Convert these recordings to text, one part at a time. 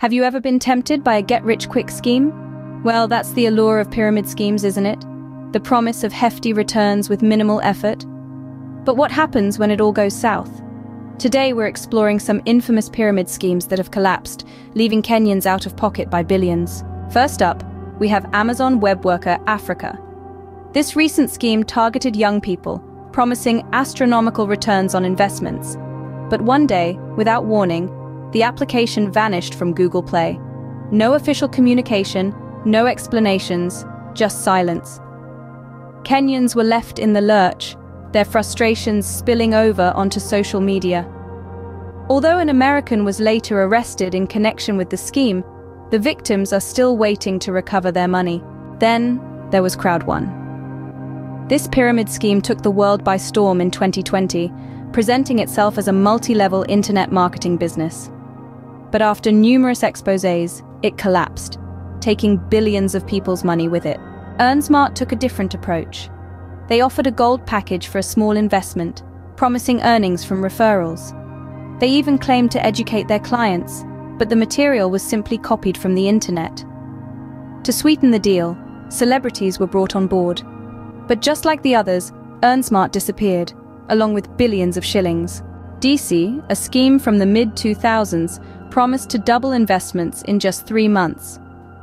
Have you ever been tempted by a get-rich-quick scheme? Well, that's the allure of pyramid schemes, isn't it? The promise of hefty returns with minimal effort. But what happens when it all goes south? Today we're exploring some infamous pyramid schemes that have collapsed, leaving Kenyans out of pocket by billions. First up, we have Amazon web worker Africa. This recent scheme targeted young people, promising astronomical returns on investments. But one day, without warning, the application vanished from Google Play. No official communication, no explanations, just silence. Kenyans were left in the lurch, their frustrations spilling over onto social media. Although an American was later arrested in connection with the scheme, the victims are still waiting to recover their money. Then, there was Crowd One. This pyramid scheme took the world by storm in 2020, presenting itself as a multi-level internet marketing business. But after numerous exposés, it collapsed, taking billions of people's money with it. EarnSmart took a different approach. They offered a gold package for a small investment, promising earnings from referrals. They even claimed to educate their clients, but the material was simply copied from the internet. To sweeten the deal, celebrities were brought on board. But just like the others, EarnSmart disappeared, along with billions of shillings. DECI, a scheme from the mid-2000s, promised to double investments in just three months.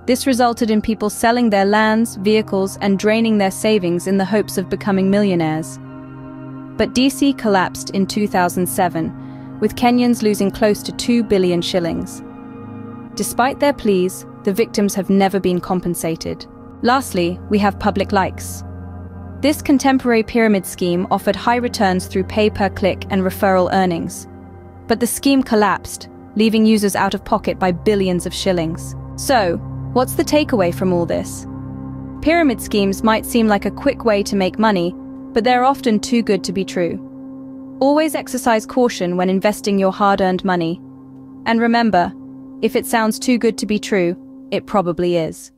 This resulted in people selling their lands, vehicles, and draining their savings in the hopes of becoming millionaires. But DECI collapsed in 2007, with Kenyans losing close to 2 billion shillings. Despite their pleas, the victims have never been compensated. Lastly, we have public likes. This contemporary pyramid scheme offered high returns through pay-per-click and referral earnings. But the scheme collapsed, leaving users out of pocket by billions of shillings. So, what's the takeaway from all this? Pyramid schemes might seem like a quick way to make money, but they're often too good to be true. Always exercise caution when investing your hard-earned money. And remember, if it sounds too good to be true, it probably is.